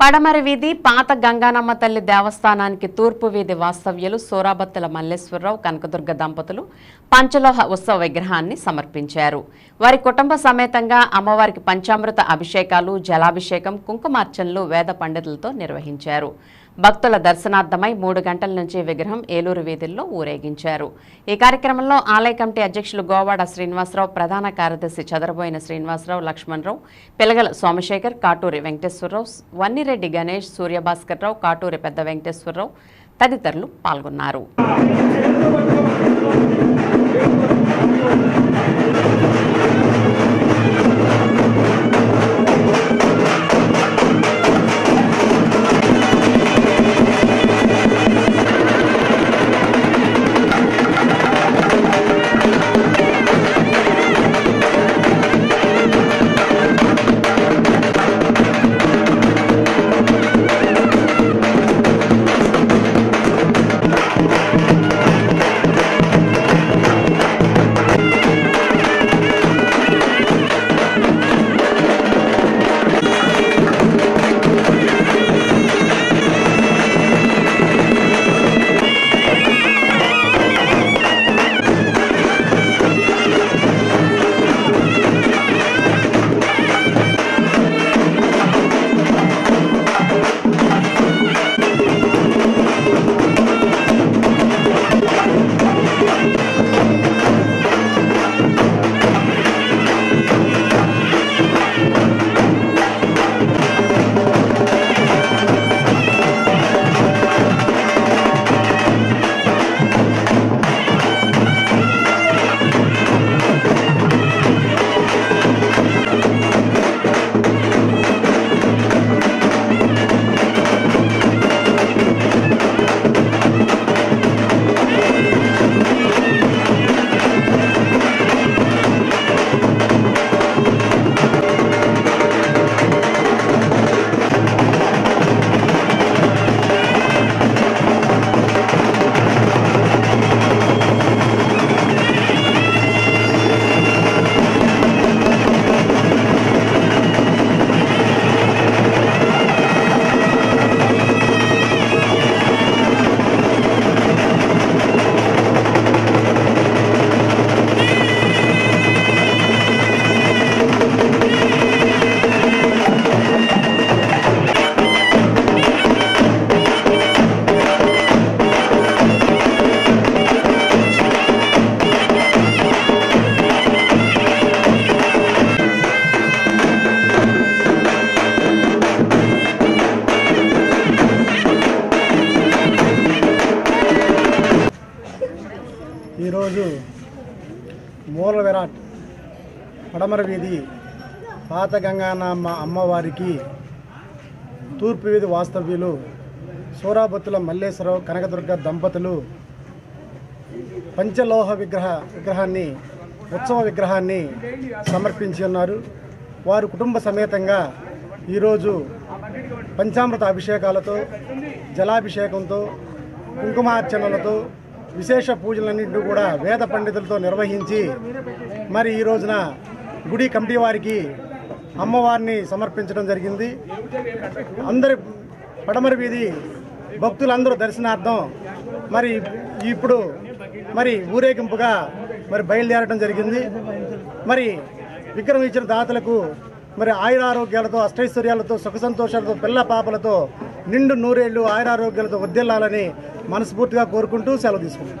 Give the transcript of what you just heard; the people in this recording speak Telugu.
పడమర వీధి పాత గంగానమ్మ తల్లి దేవస్థానానికి తూర్పు వీధి వాస్తవ్యులు సూరాబత్తుల మల్లేశ్వరరావు కనకదుర్గ దంపతులు పంచలోహ ఉత్సవ విగ్రహాన్ని సమర్పించారు. వారి కుటుంబ సమేతంగా అమ్మవారికి పంచామృత అభిషేకాలు జలాభిషేకం కుంకుమార్చనలు వేద పండితులతో నిర్వహించారు. భక్తుల దర్శనార్థమై మూడు గంటల నుంచి విగ్రహం ఏలూరు వీధుల్లో ఊరేగించారు. ఈ కార్యక్రమంలో ఆలయ కమిటీ అధ్యక్షులు గోవాడ శ్రీనివాసరావు ప్రధాన కార్యదర్శి చదరబోయిన శ్రీనివాసరావు లక్ష్మణరావు పిలగల సోమశేఖర్ కాటూరి వెంకటేశ్వరరావు వన్నిరెడ్డి గణేష్ సూర్యభాస్కర్రావు కాటూరి పెద్ద వెంకటేశ్వరరావు తదితరులు పాల్గొన్నారు. ఈరోజు మూల విరాట్ పడమర వీధి పాత గంగానమ్మ అమ్మవారికి తూర్పు వీధి వాస్తవ్యులు సూరాబత్తుల మల్లేశ్వరరావు కనకదుర్గ దంపతులు పంచలోహ విగ్రహ విగ్రహాన్ని ఉత్సవ విగ్రహాన్ని సమర్పించి ఉన్నారు. వారు కుటుంబ సమేతంగా ఈరోజు పంచామృత అభిషేకాలతో జలాభిషేకంతో కుంకుమార్చనలతో విశేష పూజలన్నింటినీ కూడా వేద పండితులతో నిర్వహించి మరి ఈ రోజున గుడి కమిటీ వారికి అమ్మవారిని సమర్పించడం జరిగింది. అందరి పడమరి వీధి భక్తులందరూ దర్శనార్థం మరి ఇప్పుడు మరి ఊరేగింపుగా మరి బయలుదేరడం జరిగింది. మరి విక్రమ ఇచ్చిన దాతలకు మరి ఆయురారోగ్యాలతో అష్టైశ్వర్యాలతో సుఖ సంతోషాలతో పిల్ల పాపలతో నిండు నూరేళ్ళు ఆయురారోగ్యాలతో వర్దిల్లాలని మనస్ఫూర్తిగా కోరుకుంటూ సెలవు తీసుకుంటాం